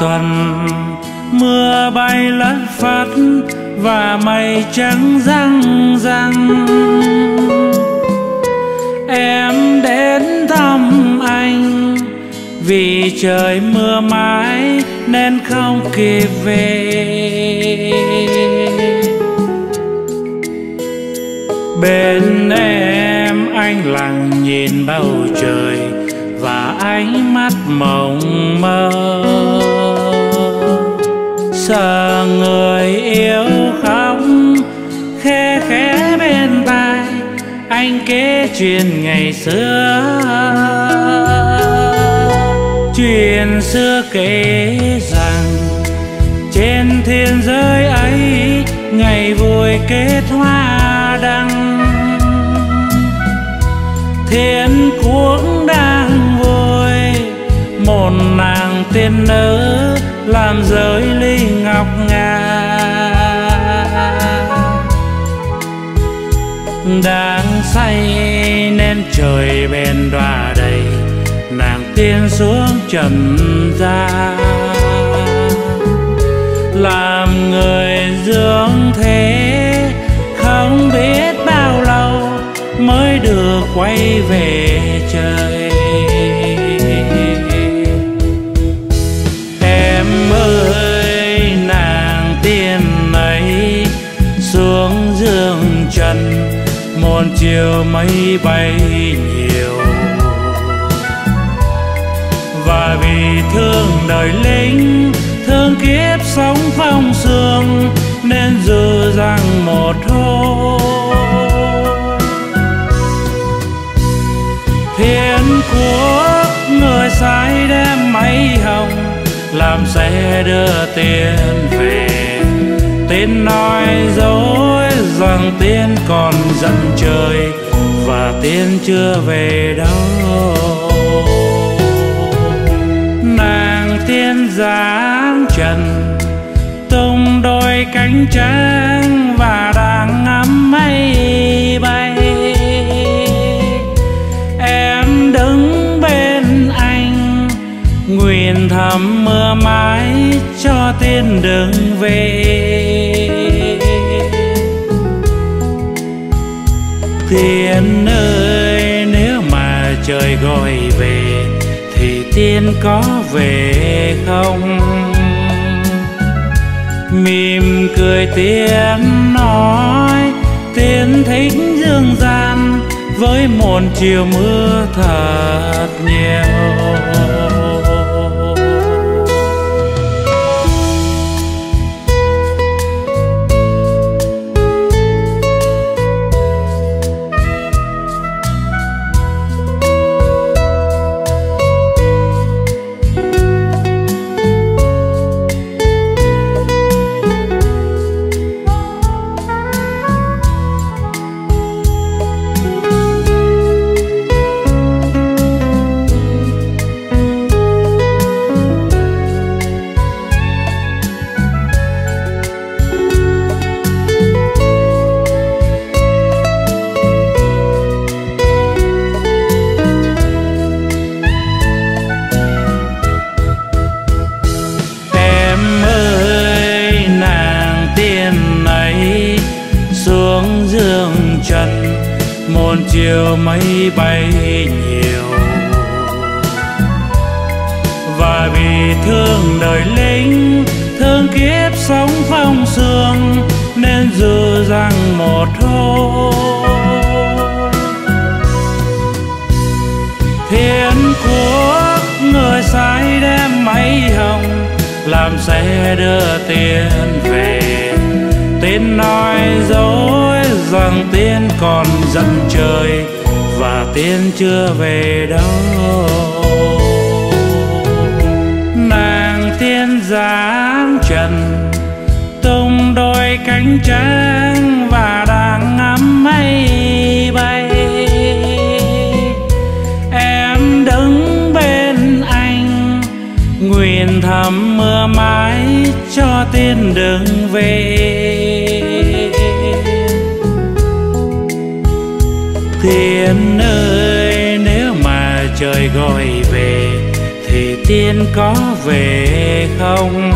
tuần. Mưa bay lất phất và mây trắng răng răng. Em đến thăm anh vì trời mưa mãi nên không kịp về. Bên em anh lặng nhìn bầu trời và ánh mắt mộng mơ sợ người yêu khóc khe khẽ bên tai, anh kể chuyện ngày xưa. Chuyện xưa kể rằng, trên thiên giới ấy, ngày vui kết hoa đăng. Thiên quốc đang vui, một nàng tiên nữ làm rơi ly ngọc ngà. Đang say nên trời bên đọa đầy, nàng tiên xuống trần gian. Làm người dưỡng thế, không biết bao lâu mới được quay về. Chiều mây bay nhiều. Và vì thương đời lính, thương kiếp sống phong sương, nên dù rằng một hôm. Thiên quốc, người sai đem máy hồng, làm xe đưa tiền về. Tin nói dối rằng tiên còn giận trời và tiên chưa về đâu. Nàng tiên dáng trần, tung đôi cánh trắng và đang ngắm mây bay. Em đứng bên anh, nguyện thầm mưa mãi cho tiên đừng về. Tiên ơi, nếu mà trời gọi về, thì tiên có về không? Mỉm cười tiên nói tiên thính dương gian, với một chiều mưa thật. Nguyện mưa mãi cho tiên đừng về. Tiên ơi, nếu mà trời gọi về, thì tiên có về không?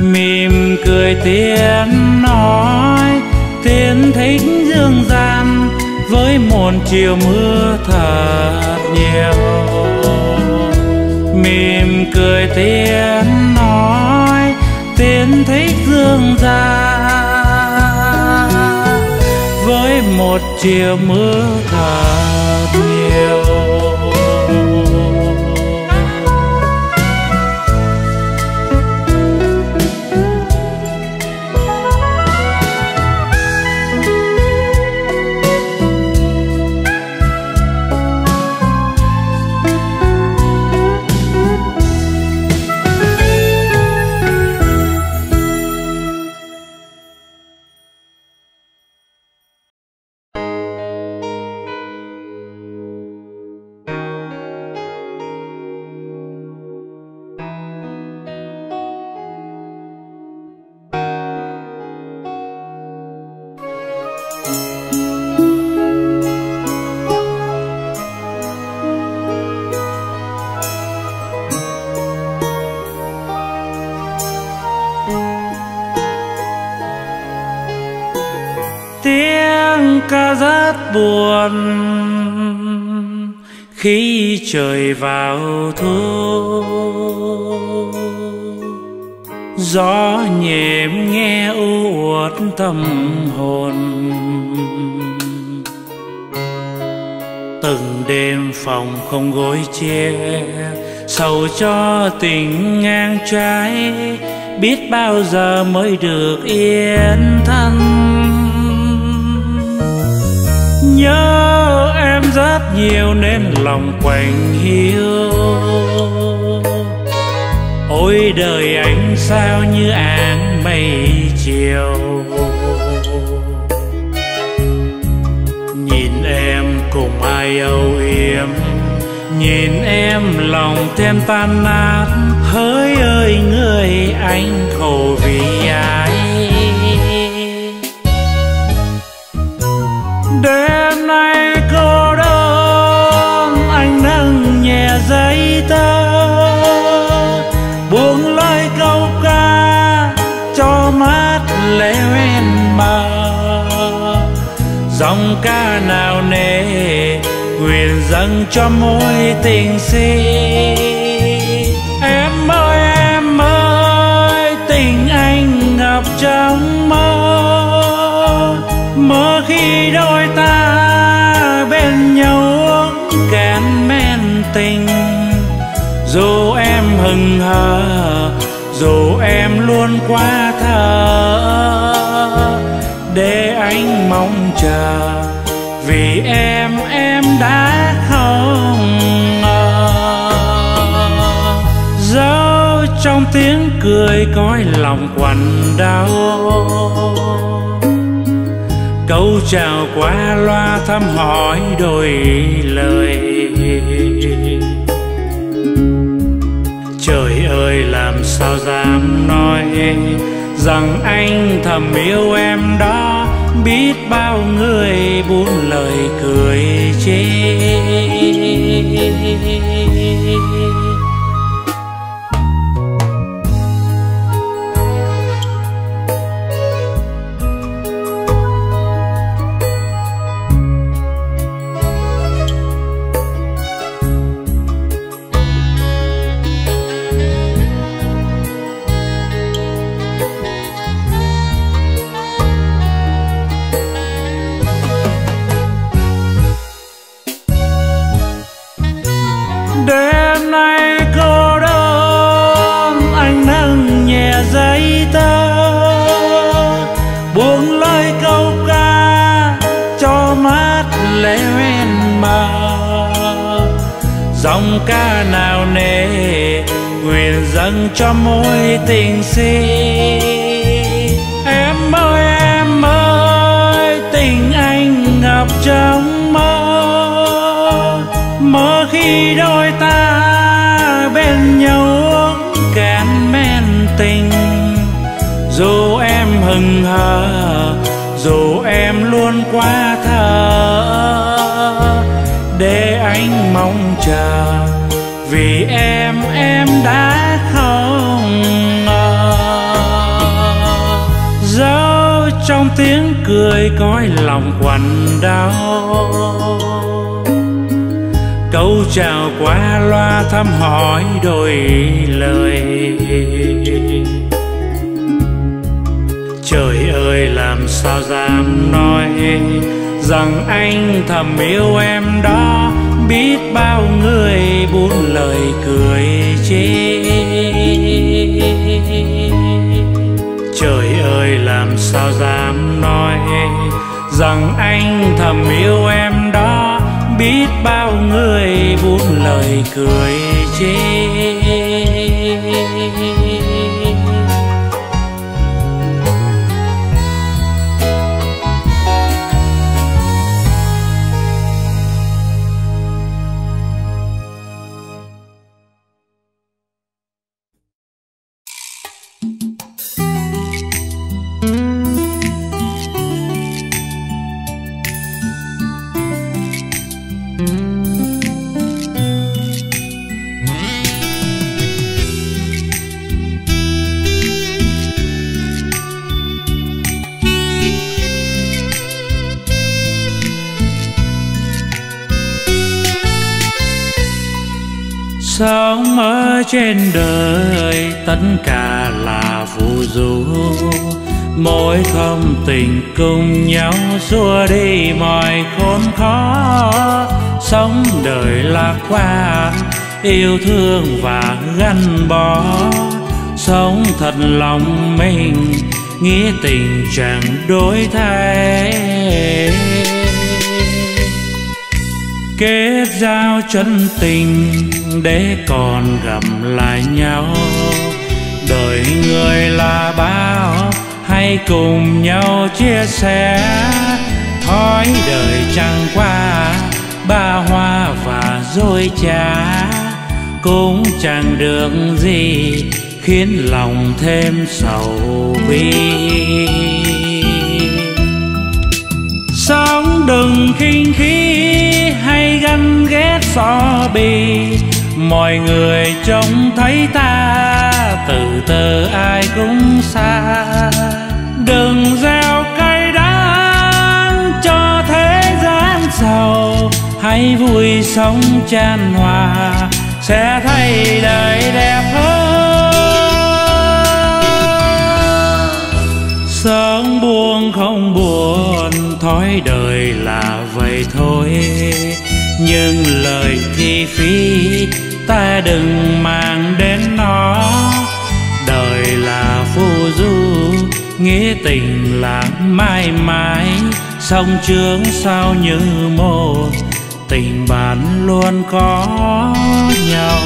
Mỉm cười tiên nói, tiên thích dương gian, với một chiều mưa thật nhiều mỉm cười tiên nói tiên thích dương ra. Với một chiều mưa thật nhiều tiếng ca rất buồn. Khi trời vào thu, gió nhẹm nghe u uất tâm hồn. Từng đêm phòng không gối che, sầu cho tình ngang trái, biết bao giờ mới được yên thân nhớ em rất nhiều nên lòng quạnh hiu. Ôi đời anh sao như áng mây chiều. Nhìn em cùng ai âu yếm, nhìn em lòng thêm tan nát, hỡi ơi người anh khổ vì ai. Để đêm nay cô đơn anh nâng nhẹ giấy thơ buông lời câu ca, cho mát leo en mờ dòng ca nào nề, nguyện dâng cho mối tình si. Em ơi em ơi, tình anh ngập trong mơ. Mơ khi đôi ta tình dù em hừng hờ, dù em luôn quá thở để anh mong chờ, vì em em đã không ngờ. Dẫu trong tiếng cười cõi lòng quằn đau. Câu chào qua loa thăm hỏi đôi lời. Sao dám nói rằng anh thầm yêu em đó? Biết bao người buôn lời cười chê. Cho mối tình si. Em ơi em ơi, tình anh ngập trong mơ. Mơ khi đôi ta bên nhau uống cạn men tình. Dù em hừng hờ, dù em luôn quá thở để anh mong chờ. Cười cõi lòng quằn đau. Câu chào qua loa thăm hỏi đôi lời. Trời ơi, làm sao dám nói rằng anh thầm yêu em đó? Biết bao người buôn lời cười chê. Trời ơi, làm sao dám nói rằng anh thầm yêu em đó? Biết bao người buông lời cười chê sống ở trên đời, tất cả là phù du. Mỗi không tình cùng nhau xua đi mọi khốn khó. Sống đời lạc quan yêu thương và gắn bó. Sống thật lòng mình nghĩa tình chẳng đổi thay. Kết giao chân tình để còn gặp lại nhau. Đời người là bao hãy cùng nhau chia sẻ. Thói đời chẳng qua, ba hoa và dối trá. Cũng chẳng được gì khiến lòng thêm sầu bi. Sống đừng khinh khí hay ganh ghét so bì mọi người trông thấy ta, từ từ ai cũng xa. Đừng gieo cây đắng cho thế gian giàu, hãy vui sống chan hòa. Sẽ thấy đời đẹp hơn. Sống buông không buồn, thói đời là vậy thôi. Nhưng lời thi phí ta đừng mang đến nó. Đời là phù du, nghĩa tình là mãi mãi sông trướng sao như một tình bạn luôn có nhau.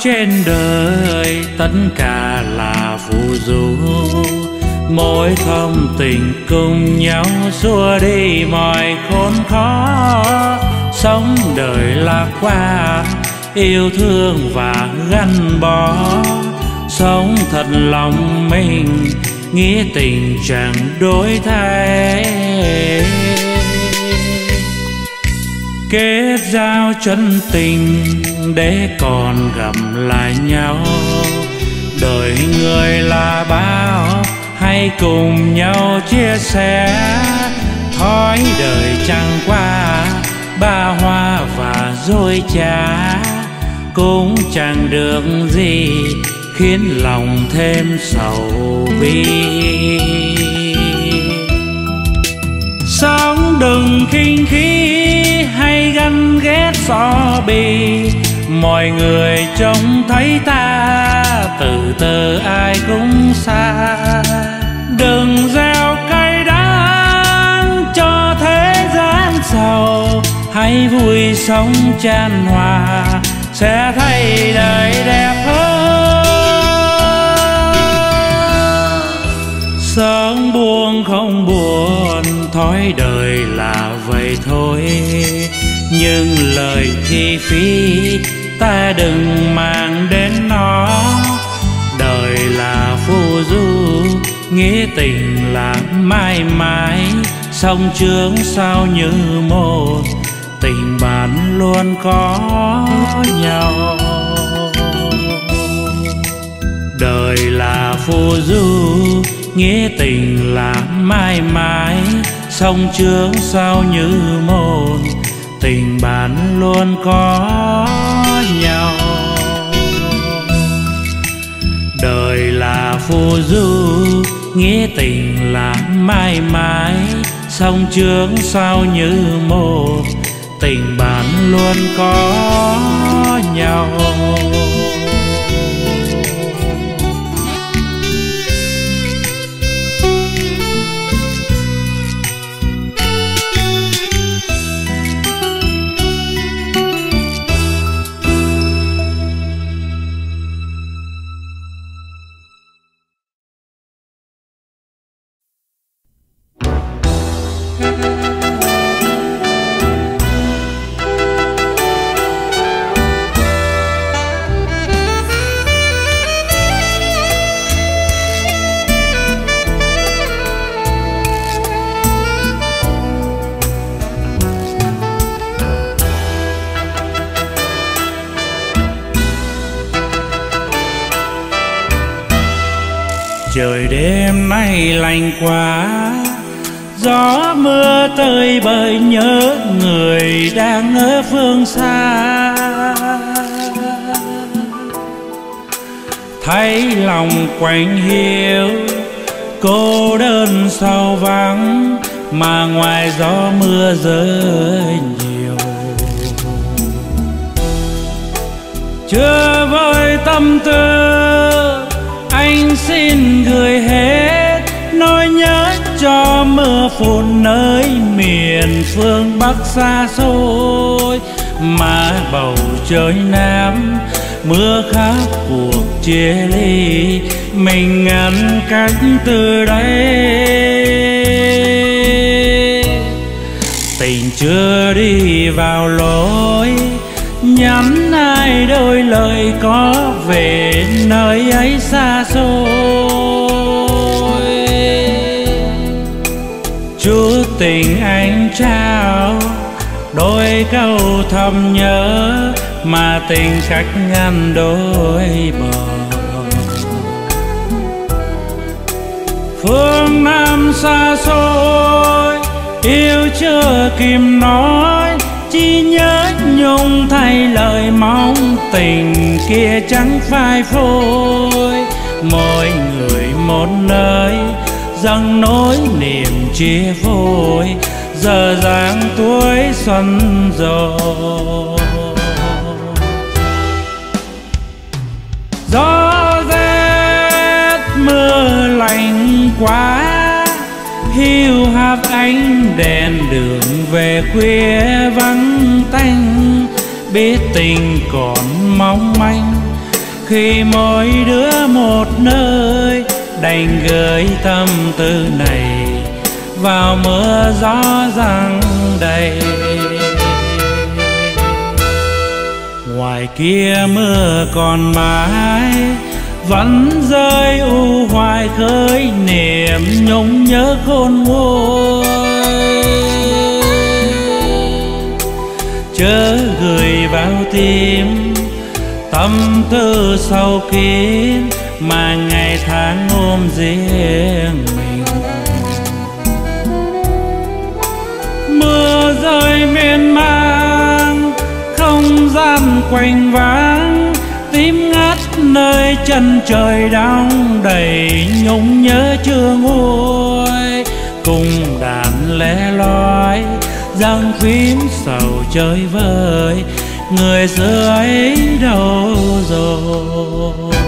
Trên đời tất cả là phù du. Mỗi thông tình cùng nhau xua đi mọi khốn khó. Sống đời lạc qua, yêu thương và gắn bó. Sống thật lòng mình nghĩa tình chẳng đổi thay kết giao chân tình để còn gặp lại nhau. Đời người là bao hãy cùng nhau chia sẻ. Thói đời chẳng qua, ba hoa và dối trá. Cũng chẳng được gì khiến lòng thêm sầu bi. Sống đừng khinh khí xó bi, mọi người trông thấy ta, từ từ ai cũng xa. Đừng gieo cây đắng cho thế gian giàu, hãy vui sống chan hòa, sẽ thấy đời đẹp hơn. Sống buông không buồn, thói đời là vậy thôi nhưng lời thi phí ta đừng mang đến nó. Đời là phù du, nghĩa tình là mãi mãi. Sông trướng sao như một tình bạn luôn có nhau. Đời là phù du, nghĩa tình là mãi mãi. Sông trướng sao như một tình bạn luôn có nhau. Đời là phù du nghĩa tình là mãi mãi song trướng sao như một tình bạn luôn có nhau. Đêm nay lạnh quá. Gió mưa tơi bời nhớ người đang ở phương xa. Thấy lòng quạnh hiu, cô đơn sau vắng, mà ngoài gió mưa rơi nhiều. Chưa vơi tâm tư anh xin gửi hết nỗi nhớ cho mưa phùn nơi miền phương bắc xa xôi. Mà bầu trời nam mưa khắp cuộc chia ly. Mình ngăn cách từ đây. Tình chưa đi vào lối nhắn ai đôi lời có về nơi ấy xa xôi. Chúa tình anh trao đôi câu thầm nhớ mà tình cách ngăn đôi bờ phương nam xa xôi, yêu chưa kìm nói chi nhớ nhung thay lời mong tình kia chẳng phai phôi. Mỗi người một nơi dâng nỗi niềm chia phôi giờ dáng tuổi xuân rồi. Gió rét mưa lạnh quá hiu hắt ánh đèn đường về khuya vắng tanh. Biết tình còn mong manh, khi mỗi đứa một nơi, đành gửi tâm tư này vào mưa gió giăng đầy. Ngoài kia mưa còn mãi vẫn rơi u hoài khơi niềm nhung nhớ khôn nguôi. Chớ gửi vào tim tâm tư sâu kín mà ngày tháng ôm riêng mình. Mưa rơi miên man, không gian quanh vắng tím nơi chân trời đông đầy nhung nhớ chưa nguôi. Cùng đàn lẻ loi răng phím sầu chơi vơi. Người xưa ấy đâu rồi?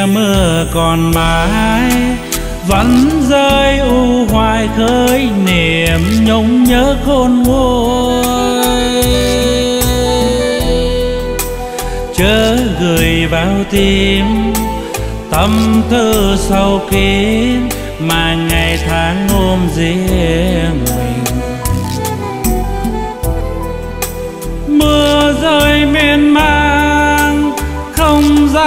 Kia mưa còn mãi, vẫn rơi u hoài khơi niềm nhung nhớ khôn nguôi. Chớ gửi vào tim tâm tư sâu kín mà ngày tháng ôm riêng mình. Mưa rơi miên man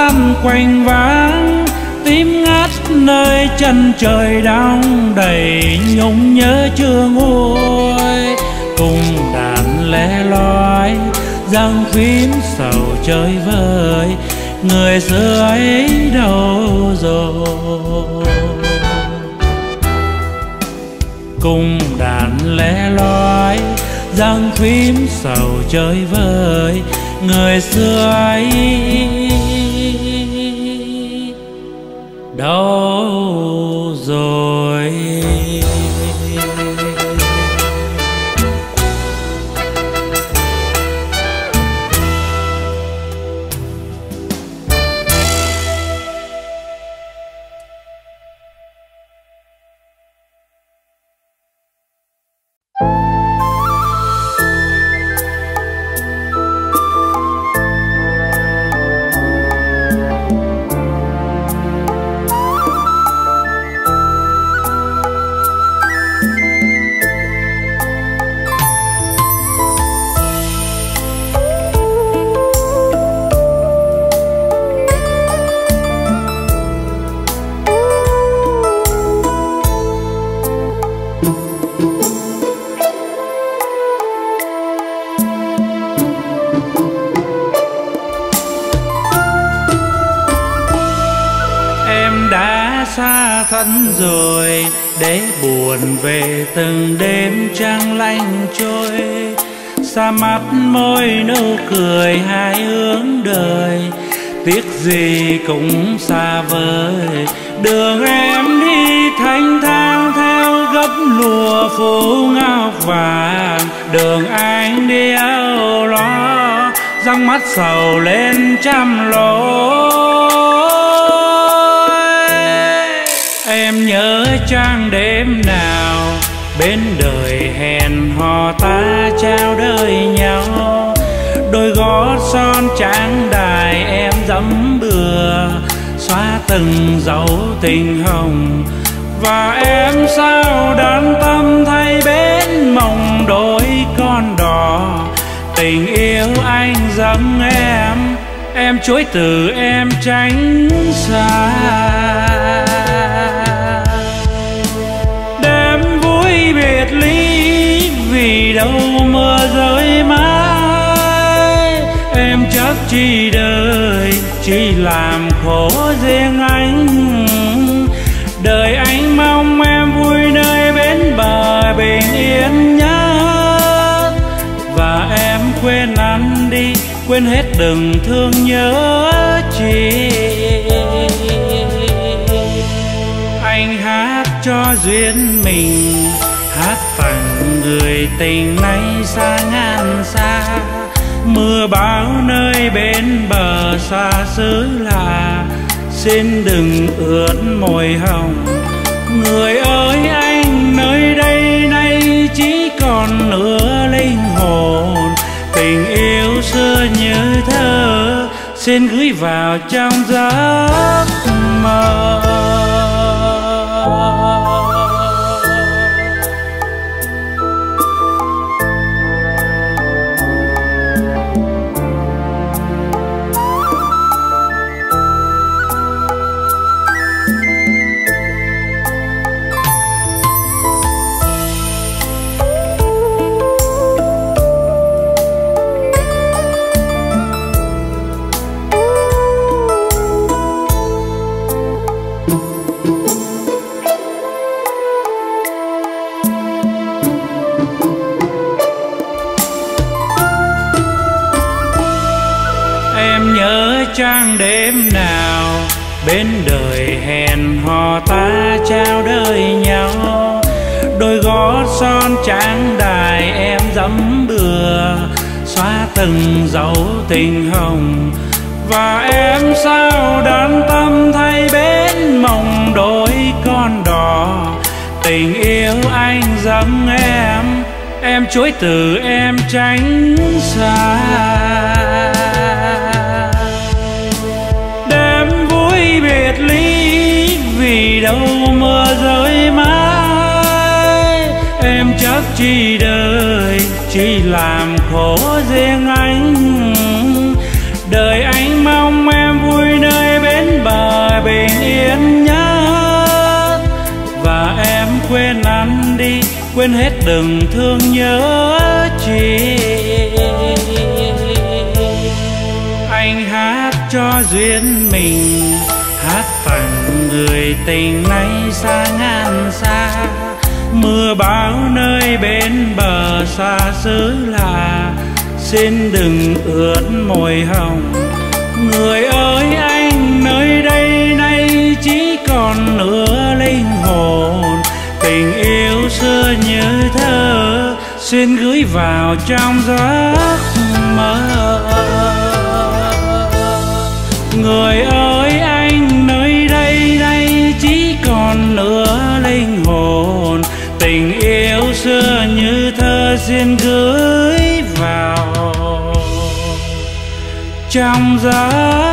không quanh vắng tím ngắt nơi chân trời đong đầy, nhung nhớ chưa nguôi. Cùng đàn lẻ loi răng phím sầu chơi vơi, người xưa ấy đâu rồi. Cùng đàn lẻ loi răng phím sầu chơi vơi, người xưa ấy đâu rồi? Từng đêm trăng lanh trôi xa mắt môi nụ cười hai hướng đời. Tiếc gì cũng xa vời, đường em đi thanh thang theo gấp lùa phủ ngọc vàng. Đường anh đi âu lo, răng mắt sầu lên trăm lối em nhớ trang đêm nào bên đời hẹn hò ta trao đời nhau. Đôi gót son trắng đài em dẫm bừa, xóa từng dấu tình hồng. Và em sao đắn tâm thay bên mộng đôi con đò. Tình yêu anh dẫm em em chối từ em tránh xa. Rơi mãi. Em chắc chi đời chỉ làm khổ riêng anh. Đời anh mong em vui nơi bến bờ bình yên nhất. Và em quên anh đi, quên hết đừng thương nhớ chi. Anh hát cho duyên mình, hát tặng người tình nay xa ngàn xa. Mưa bão nơi bên bờ xa xứ là, xin đừng ướt môi hồng. Người ơi, anh nơi đây nay chỉ còn nửa linh hồn. Tình yêu xưa như thơ, xin gửi vào trong giấc mơ tình hồng. Và em sao đắn tâm thay bến mộng đôi con đò. Tình yêu anh dẫm em em chối từ em tránh xa. Đêm vui biệt ly, vì đâu mưa rơi mãi. Em chắc chi đời, chỉ làm khổ riêng anh quên hết đừng thương nhớ chi anh hát cho duyên mình, hát tặng người tình nay xa ngàn xa. Mưa bão nơi bên bờ xa xứ là, xin đừng ướt môi hồng. Người ơi anh, nơi đây nay chỉ còn nửa linh hồn tình yêu xưa như thơ, xin gửi vào trong giấc mơ. Người ơi, anh nơi đây đây chỉ còn nửa linh hồn. Tình yêu xưa như thơ xin gửi vào trong giấc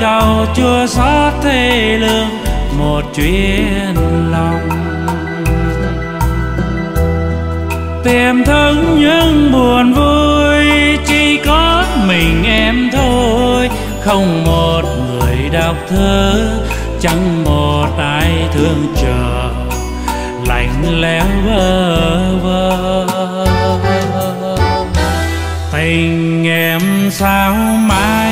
cầu chúa xót thế lương một chuyến lòng. Tìm thức những buồn vui, chỉ có mình em thôi. Không một người đọc thơ chẳng một ai thương chờ. Lạnh lẽo vơ vơ. Tình em sao sao mãi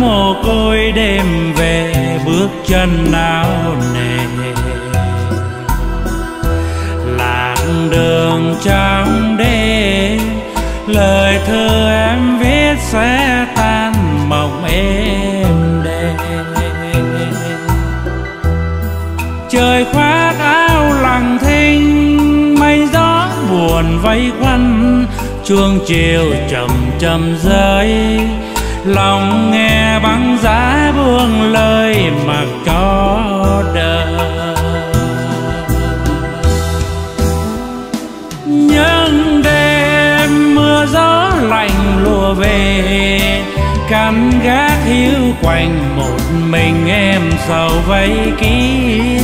mồ côi đêm về bước chân nào nề. Lạc đường trong đêm, lời thơ em viết sẽ tan mộng êm đềm. Trời khoác áo lặng thinh, mây gió buồn vây quanh, chuông chiều chậm chậm rơi lòng nghe băng giá buông lời mặc cho đời. Những đêm mưa gió lạnh lùa về cắn gác hiu quanh một mình em sầu vây kín.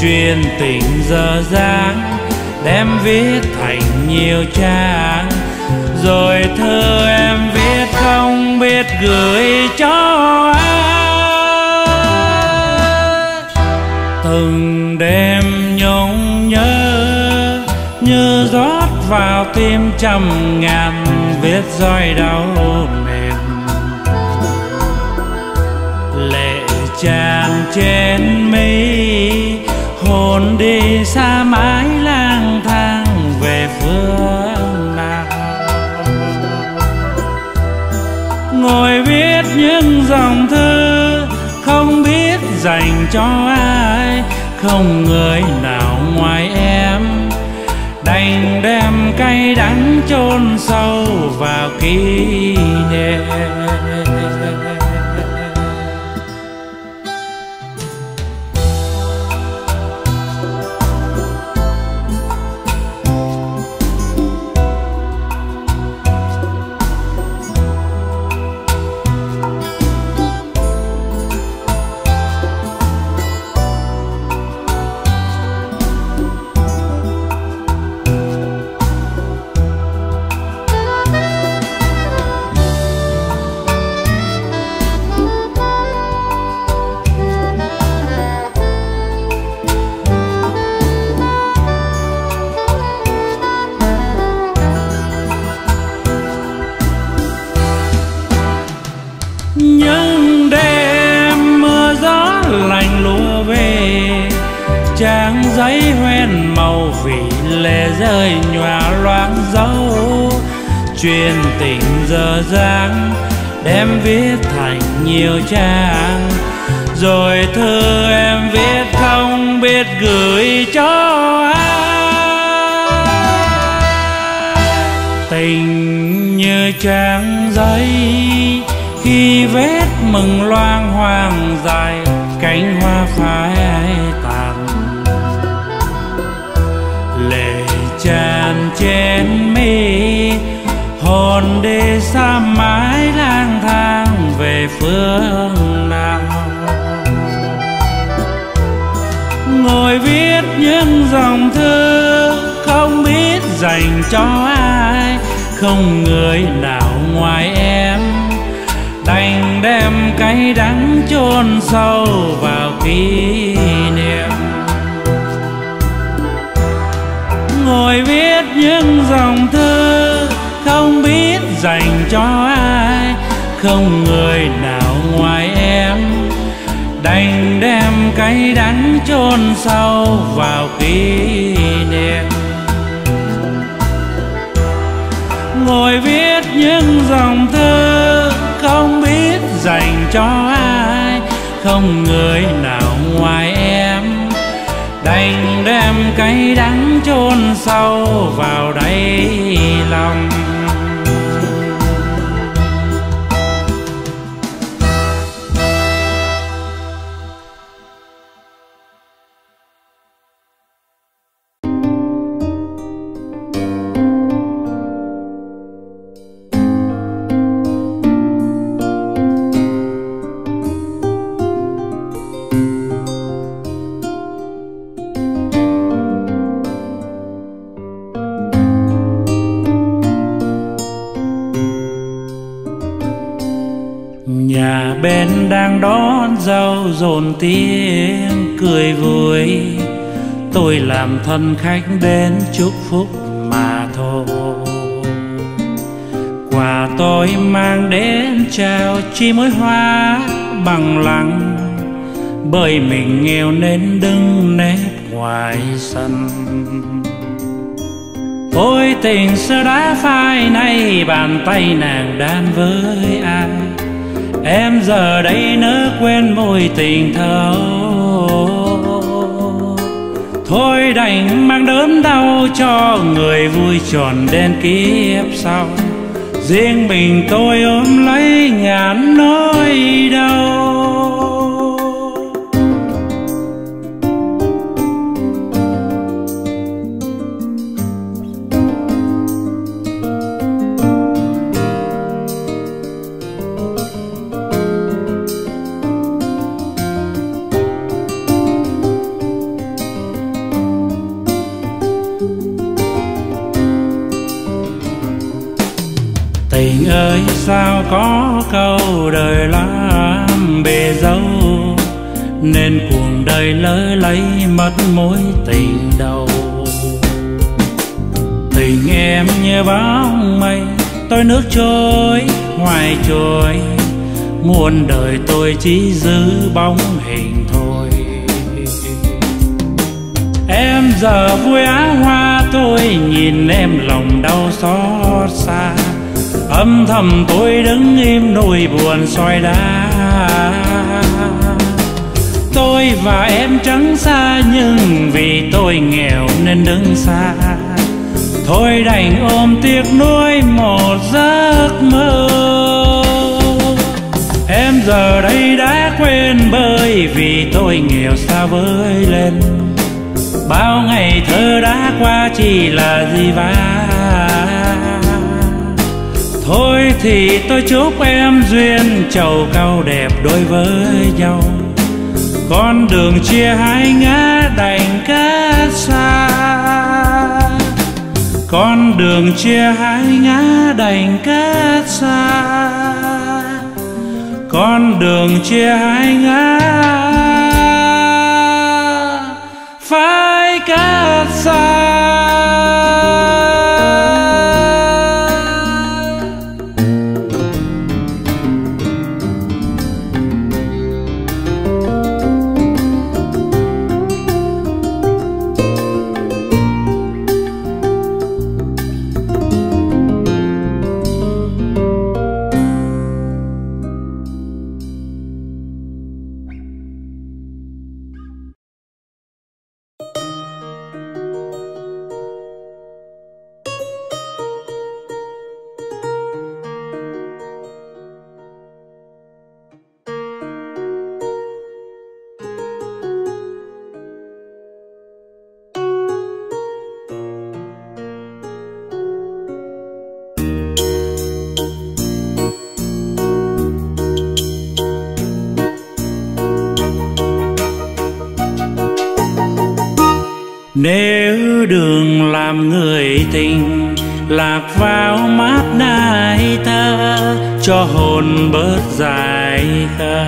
Truyền tình giờ giang, đem viết thành nhiều trang rồi thơ em viết biết gửi cho ai từng đêm nhung nhớ, như rót vào tim trăm ngàn vết roi đau mềm. Lệ tràn trên mi, hồn đi xa mãi lang thang về phương ngồi viết những dòng thư không biết dành cho ai, không người nào ngoài em. Đành đem cay đắng chôn sâu vào kỷ niệm. Trang. Rồi thư em viết không biết gửi cho ai. Tình như trang giấy, khi vết mừng loang hoàng dài, cánh hoa phai tàn. Lệ tràn trên mi, hồn đi xa mãi về phương nào. Ngồi viết những dòng thư, không biết dành cho ai, không người nào ngoài em. Đành đem cay đắng chôn sâu vào kỷ niệm. Ngồi viết những dòng thư, không biết dành cho ai không người nào ngoài em. Đành đem cay đắng chôn sâu vào kỷ niệm. Ngồi viết những dòng thư không biết dành cho ai, không người nào ngoài em. Đành đem cay đắng chôn sâu vào đáy lòng. Đang đón giao dồn tiếng cười vui. Tôi làm thân khách đến chúc phúc mà thôi. Quà tôi mang đến chào chỉ mỗi hoa bằng lăng bởi mình nghèo nên đứng nép ngoài sân. Ôi tình xưa đã phai nay, bàn tay nàng đan với ai? Em giờ đây nỡ quên môi tình thâu Thôi đành mang đớn đau cho người vui tròn đến kiếp sau. Riêng mình tôi ôm lấy ngàn nỗi đau trôi ngoài trôi Muôn đời tôi chỉ giữ bóng hình thôi. Em giờ vui áo hoa tôi nhìn em lòng đau xót xa. Âm thầm tôi đứng im nỗi buồn soi đá. Tôi và em trắng xa, nhưng vì tôi nghèo nên đứng xa thôi đành ôm tiếc nuối một giấc mơ. Em giờ đây đã quên bơi vì tôi nghèo xa với lên. Bao ngày thơ đã qua chỉ là gì va thôi thì tôi chúc em duyên trầu cao đẹp đôi với nhau. Con đường chia hai ngã đành cách xa con đường chia hai ngã đành cách xa. Con đường chia hai ngã phải cách xa. Nếu đường làm người tình lạc vào mắt nai ta cho hồn bớt dài khờ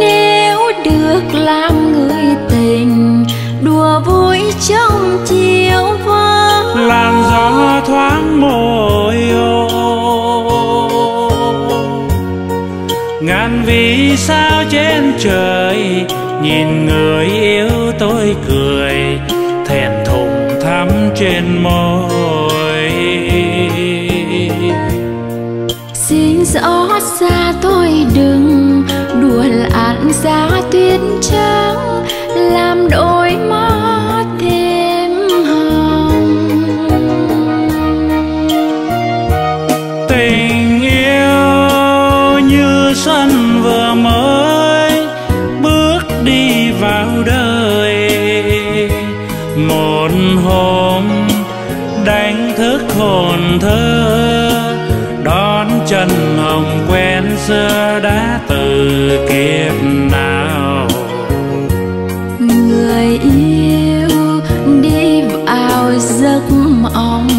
nếu được làm người tình đùa vui trong chiều vắng. Làm gió thoáng môi ô. Ngàn vì sao trên trời nhìn giấc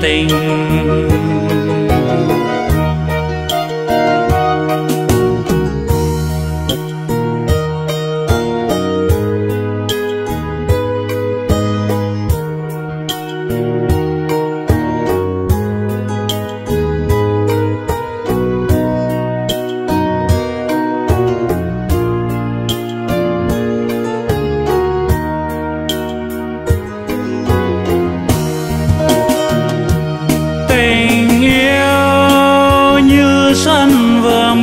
người như xuân vừa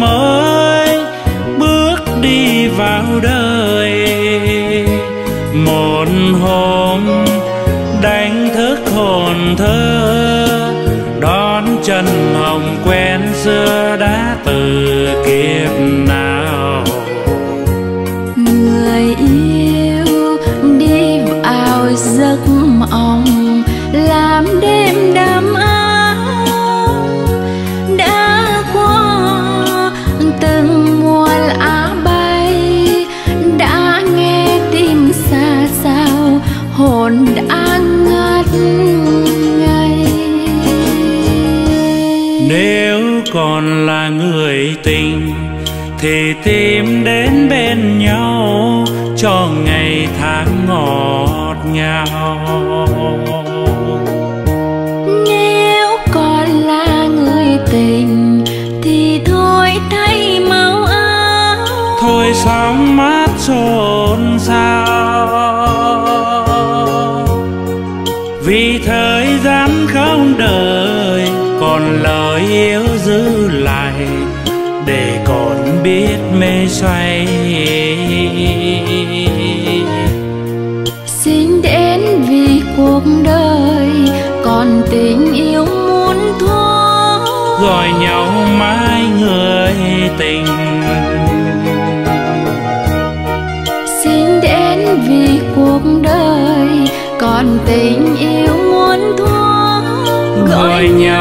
Ой, не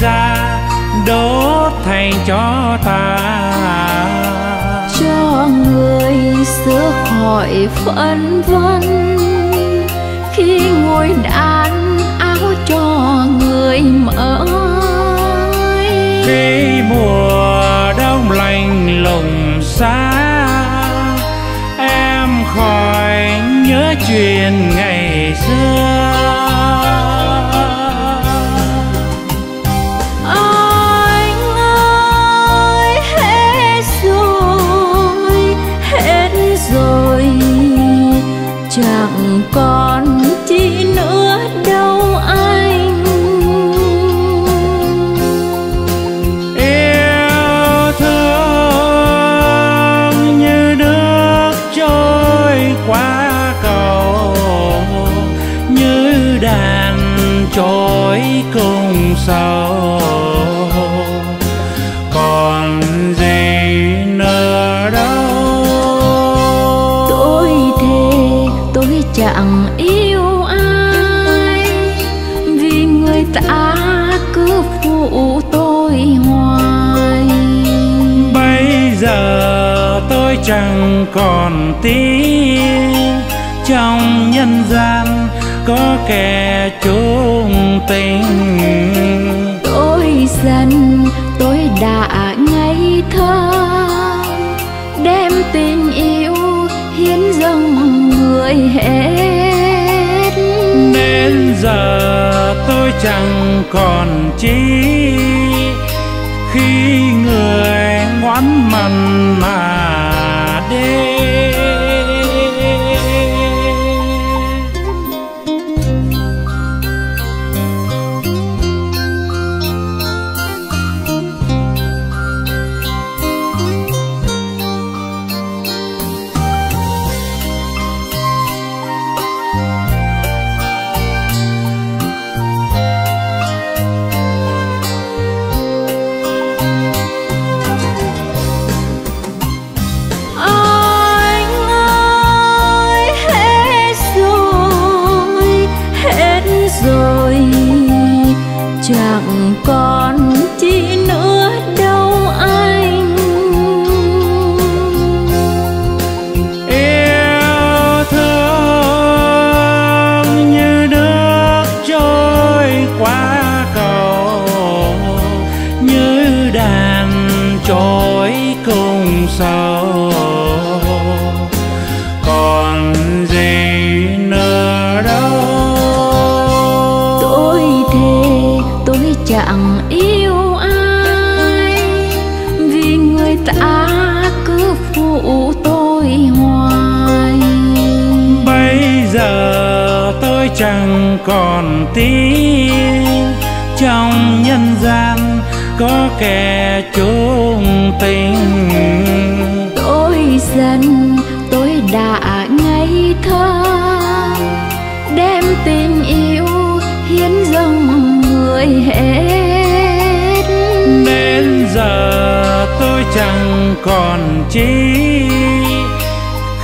ra đốt thành cho ta. Cho người xưa khỏi phân vân khi ngồi đàn áo cho người mở khi mùa đông lạnh lùng xa em khỏi nhớ chuyện ngày xưa. trong nhân gian có kẻ chung tình. Tôi dần tôi đã ngây thơ đem tình yêu hiến dâng người hết. Nên giờ tôi chẳng còn chi khi người ngoan mặn mà đến. tình yêu hiến dâng người hết. Nên giờ tôi chẳng còn chi.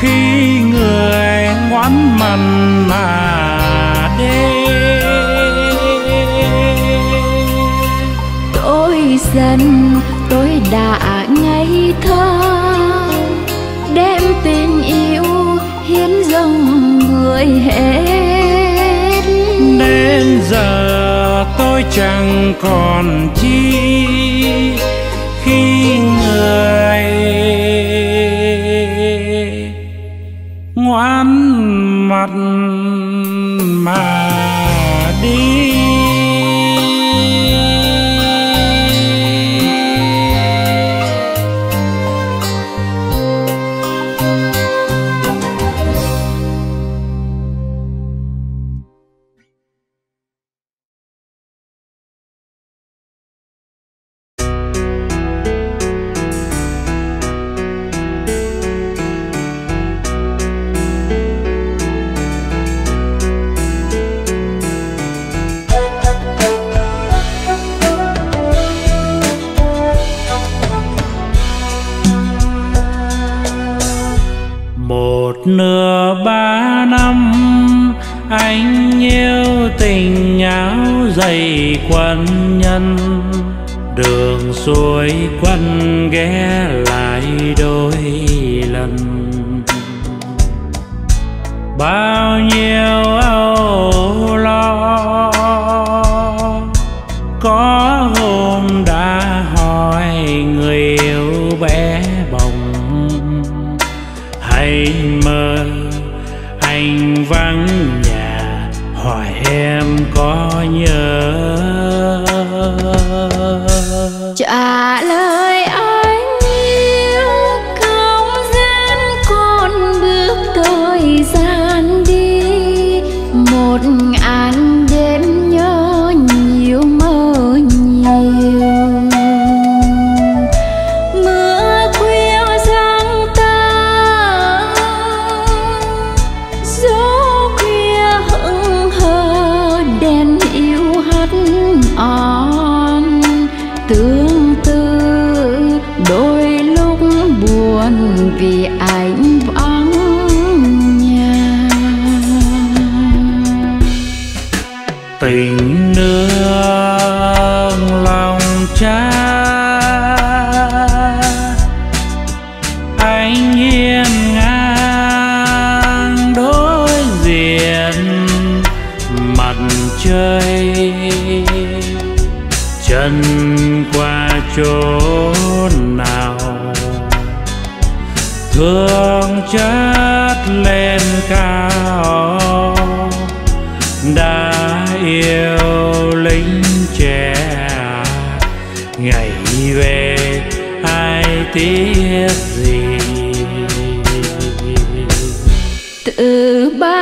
Khi người ngoan mặn mà đến. Tôi dần tôi đã chẳng còn chi khi người ngoan mặt bao nhiêu tiếc gì? Từ ba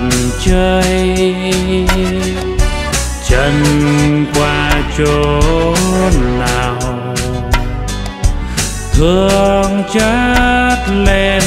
mặt trời. Chân qua chốn nào? Thương chất lên